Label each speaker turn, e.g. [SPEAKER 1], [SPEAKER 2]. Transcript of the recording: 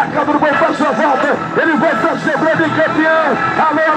[SPEAKER 1] na cama do bom para sua volta. Ele vai ser para campeão. Alô,